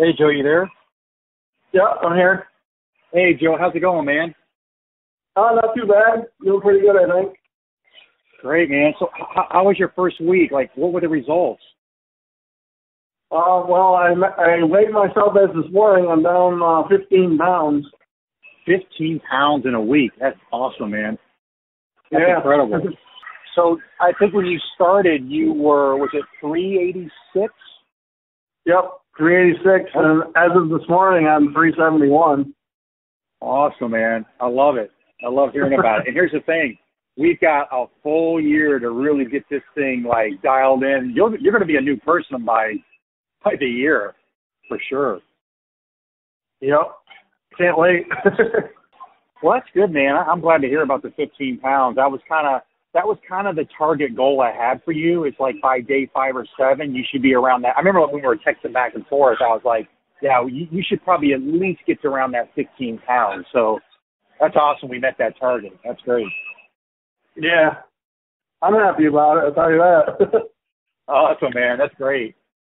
Hey, Joe, you there? Yeah, I'm here. Hey, Joe, how's it going, man? Uh, not too bad. Doing pretty good, I think. Great, man. So, how, how was your first week? Like, what were the results? Uh, well, I I weighed myself as this morning. I'm down uh, 15 pounds. 15 pounds in a week. That's awesome, man. That's yeah. incredible. so, I think when you started, you were, was it 386? Yep, 386, and as of this morning, I'm 371. Awesome, man. I love it. I love hearing about it. And here's the thing. We've got a full year to really get this thing like dialed in. You're you're going to be a new person by by the year, for sure. Yep. Can't wait. well, that's good, man. I'm glad to hear about the 15 pounds. I was kind of that was kind of the target goal I had for you. It's like by day five or seven, you should be around that. I remember when we were texting back and forth, I was like, yeah, you, you should probably at least get to around that 15 pounds. So that's awesome. We met that target. That's great. Yeah. I'm happy about it. I'll tell you that. awesome, man. That's great.